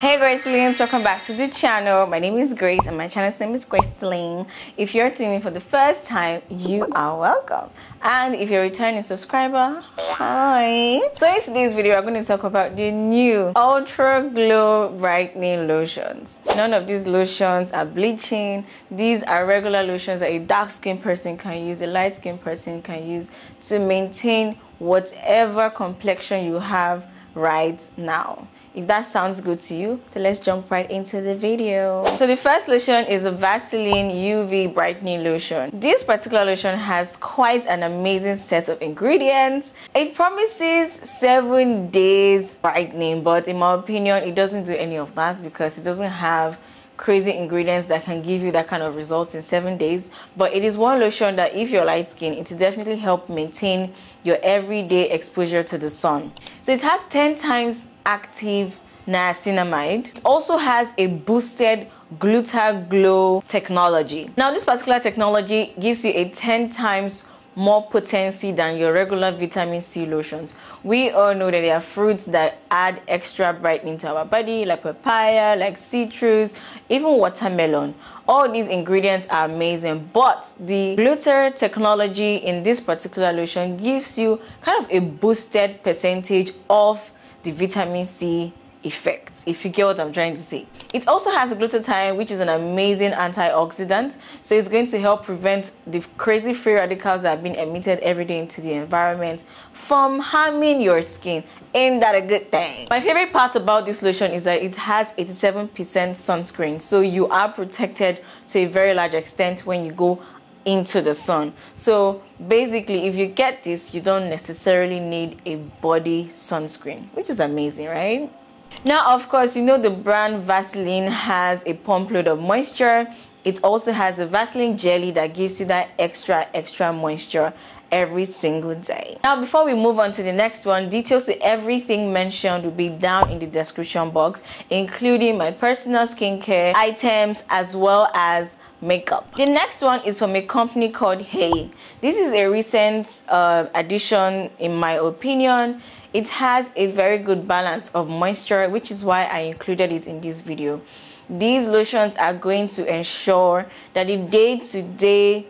Hey Gracelings, welcome back to the channel. My name is Grace and my channel's name is Graycylyn. If you're tuning in for the first time, you are welcome. And if you're a returning subscriber, hi. So in today's video, I'm going to talk about the new Ultra Glow Brightening Lotions. None of these lotions are bleaching. These are regular lotions that a dark skin person can use, a light skin person can use to maintain whatever complexion you have right now. If that sounds good to you, then let's jump right into the video. So the first lotion is a Vaseline UV Brightening Lotion. This particular lotion has quite an amazing set of ingredients. It promises seven days brightening, but in my opinion, it doesn't do any of that because it doesn't have crazy ingredients that can give you that kind of results in seven days but it is one lotion that if you're light skin it will definitely help maintain your everyday exposure to the sun so it has 10 times active niacinamide. It also has a boosted Gluta Glow technology. Now this particular technology gives you a 10 times more potency than your regular vitamin C lotions. We all know that there are fruits that add extra brightening to our body, like papaya, like citrus, even watermelon. All these ingredients are amazing, but the Gluta technology in this particular lotion gives you kind of a boosted percentage of the vitamin C effect, if you get what I'm trying to say. It also has glutathione, which is an amazing antioxidant. So it's going to help prevent the crazy free radicals that are being emitted every day into the environment from harming your skin. Ain't that a good thing? My favorite part about this lotion is that it has 87% sunscreen. So you are protected to a very large extent when you go into the sun. So basically, if you get this, you don't necessarily need a body sunscreen, which is amazing, right? Now, of course, you know the brand Vaseline has a pump load of moisture. It also has a Vaseline jelly that gives you that extra, extra moisture every single day. Now, before we move on to the next one, details to everything mentioned will be down in the description box, including my personal skincare items as well as makeup. The next one is from a company called Hey. This is a recent uh, addition in my opinion. It has a very good balance of moisture which is why I included it in this video. These lotions are going to ensure that the day-to-day -day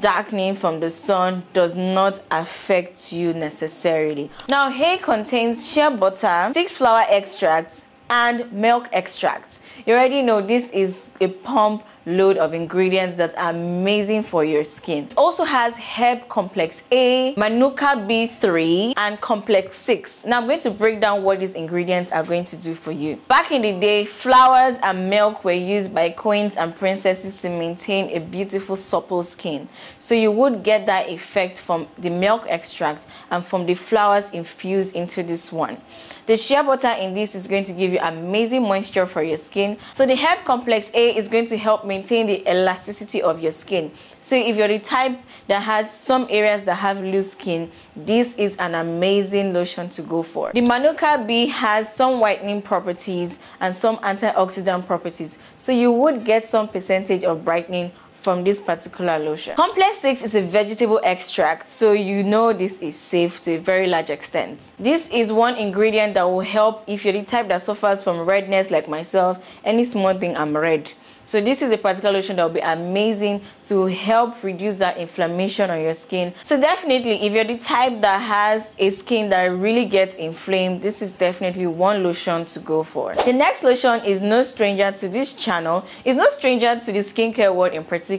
darkening from the sun does not affect you necessarily. Now, Hey contains shea butter, six flower extracts, and milk extracts. You already know this is a pump load of ingredients that are amazing for your skin. It also has herb complex A, manuka B3, and complex 6. Now I'm going to break down what these ingredients are going to do for you. Back in the day, flowers and milk were used by queens and princesses to maintain a beautiful supple skin. So you would get that effect from the milk extract and from the flowers infused into this one. The shea butter in this is going to give you amazing moisture for your skin. So the herb complex A is going to help maintain the elasticity of your skin. So if you're the type that has some areas that have loose skin, this is an amazing lotion to go for. The Manuka B has some whitening properties and some antioxidant properties. So you would get some percentage of brightening from this particular lotion. Complex 6 is a vegetable extract, so you know this is safe to a very large extent. This is one ingredient that will help if you're the type that suffers from redness like myself, any small thing I'm red. So this is a particular lotion that will be amazing to help reduce that inflammation on your skin. So definitely, if you're the type that has a skin that really gets inflamed, this is definitely one lotion to go for. The next lotion is no stranger to this channel. It's no stranger to the skincare world in particular.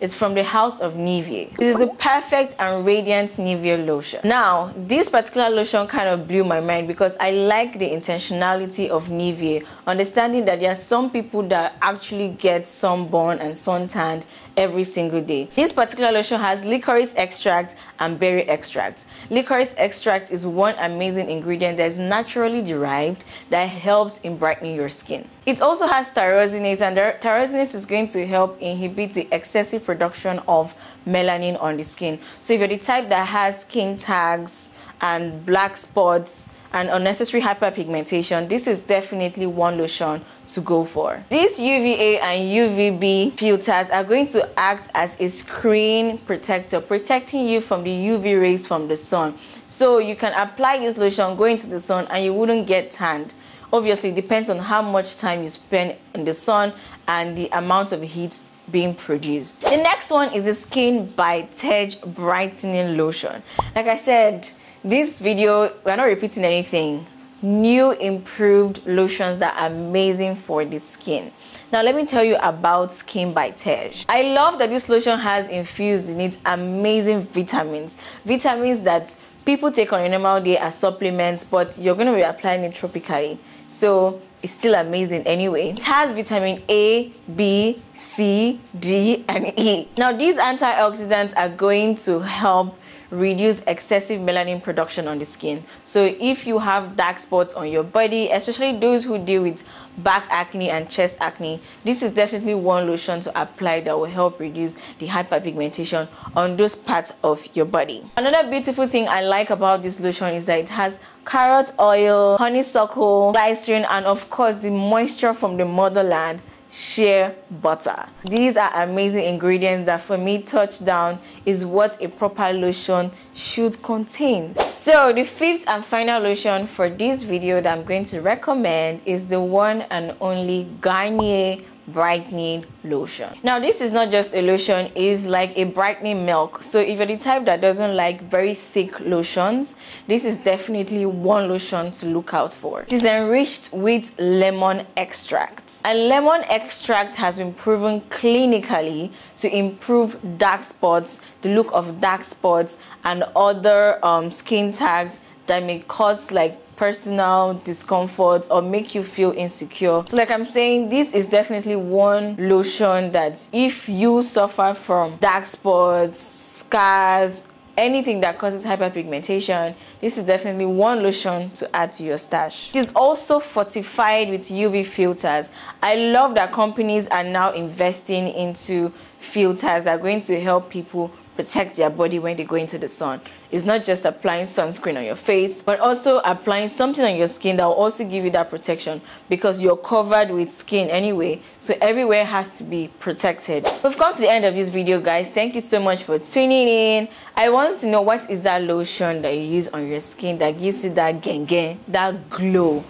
It's from the house of Nivea. This is a perfect and radiant Nivea lotion. Now, this particular lotion kind of blew my mind because I like the intentionality of Nivea, understanding that there are some people that actually get sunburn and suntanned every single day. This particular lotion has licorice extract and berry extract. Licorice extract is one amazing ingredient that is naturally derived that helps in brightening your skin. It also has tyrosinase and tyrosinase is going to help inhibit the excessive production of melanin on the skin. So if you're the type that has skin tags and black spots, and unnecessary hyperpigmentation, this is definitely one lotion to go for. These UVA and UVB filters are going to act as a screen protector, protecting you from the UV rays from the sun. So you can apply this lotion, go into the sun, and you wouldn't get tanned obviously it depends on how much time you spend in the sun and the amount of heat being produced. The next one is the Skin by Tej Brightening Lotion. Like I said, this video, we're not repeating anything. New improved lotions that are amazing for the skin. Now let me tell you about Skin by Tej. I love that this lotion has infused in it amazing vitamins. Vitamins that people take on a normal day as supplements, but you're going to be applying it tropically. So it's still amazing anyway. It has vitamin A, B, C, D, and E. Now, these antioxidants are going to help reduce excessive melanin production on the skin. So if you have dark spots on your body, especially those who deal with back acne and chest acne, this is definitely one lotion to apply that will help reduce the hyperpigmentation on those parts of your body. Another beautiful thing I like about this lotion is that it has carrot oil, honeysuckle, glycerin, and of course the moisture from the motherland shea butter. These are amazing ingredients that for me touchdown is what a proper lotion should contain. So the fifth and final lotion for this video that I'm going to recommend is the one and only Garnier brightening lotion. Now this is not just a lotion it's like a brightening milk. So if you're the type that doesn't like very thick lotions this is definitely one lotion to look out for. It is enriched with lemon extract and lemon extract has been proven clinically to improve dark spots the look of dark spots and other um, skin tags that may cause like personal discomfort or make you feel insecure. So, like I'm saying, this is definitely one lotion that if you suffer from dark spots, scars, anything that causes hyperpigmentation, this is definitely one lotion to add to your stash. It is also fortified with UV filters. I love that companies are now investing into filters that are going to help people protect their body when they go into the sun. It's not just applying sunscreen on your face, but also applying something on your skin that will also give you that protection because you're covered with skin anyway. So everywhere has to be protected. We've come to the end of this video, guys. Thank you so much for tuning in. I want to know what is that lotion that you use on your skin that gives you that genge, that glow.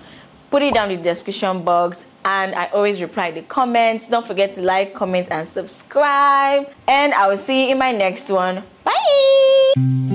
Put it down in the description box and I always reply the comments. Don't forget to like, comment, and subscribe. And I will see you in my next one. Bye!